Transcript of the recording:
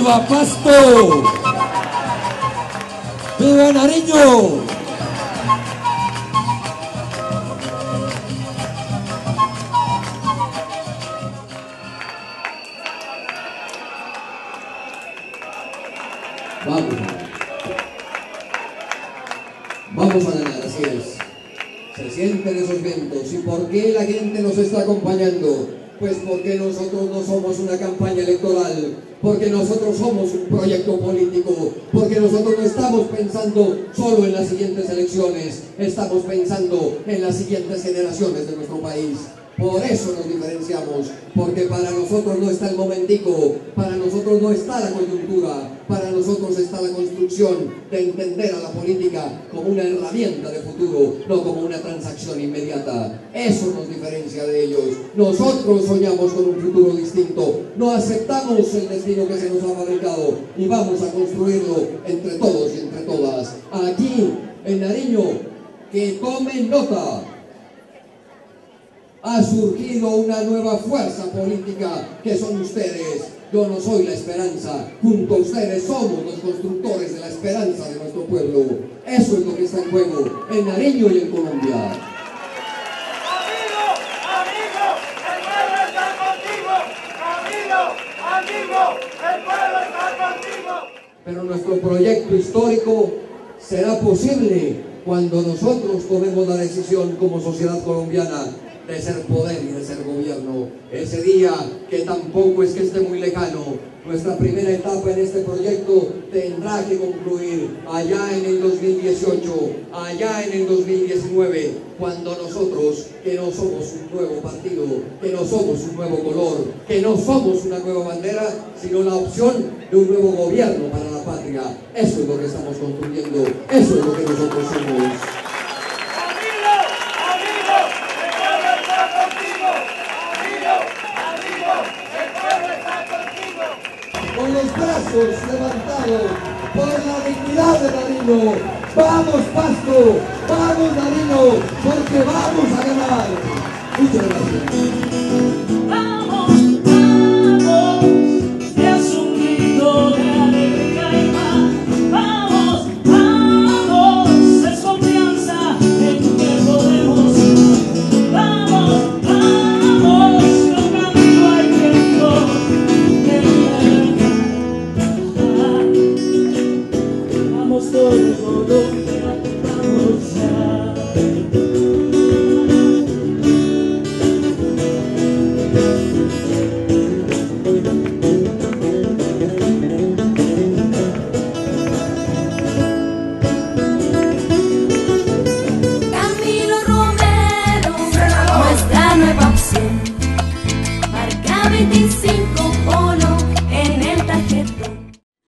¡Viva Pasto! ¡Viva Nariño! Vamos. Vamos a ganar, así es. Se sienten esos vientos. ¿Y por qué la gente nos está acompañando? Pues porque nosotros no somos una campaña electoral, porque nosotros somos un proyecto político, porque nosotros no estamos pensando solo en las siguientes elecciones, estamos pensando en las siguientes generaciones de nuestro país. Por eso nos diferenciamos, porque para nosotros no está el momentico, para nosotros no está la coyuntura, para nosotros está la construcción de entender a la política como una herramienta de futuro, no como una transacción inmediata. Eso nos diferencia de ellos. Nosotros soñamos con un futuro distinto, no aceptamos el destino que se nos ha fabricado y vamos a construirlo entre todos y entre todas. Aquí, en Nariño, que tomen nota ha surgido una nueva fuerza política que son ustedes. Yo no soy la esperanza, junto a ustedes somos los constructores de la esperanza de nuestro pueblo. Eso es lo que está en juego en Nariño y en Colombia. Amigo, amigo, el pueblo está contigo. Amigo, amigo, el pueblo está contigo. Pero nuestro proyecto histórico será posible cuando nosotros tomemos la decisión como sociedad colombiana de ser poder y de ser gobierno. Ese día que tampoco es que esté muy lejano, nuestra primera etapa en este proyecto tendrá que concluir allá en el 2018, allá en el 2019, cuando nosotros, que no somos un nuevo partido, que no somos un nuevo color, que no somos una nueva bandera, sino la opción de un nuevo gobierno para la patria. Eso es lo que estamos construyendo, eso es lo que nosotros somos. Amigo, amigo, el pueblo está contigo. Amigo, amigo, el pueblo está contigo. Con los brazos levantados por la dignidad de Nariño. Vamos Pasto, vamos Nariño, porque vamos a ganar.